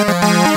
Música